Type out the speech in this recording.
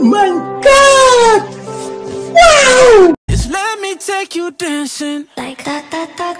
Oh my god! Wow! Just let me take you dancing. Like that, that, that, that.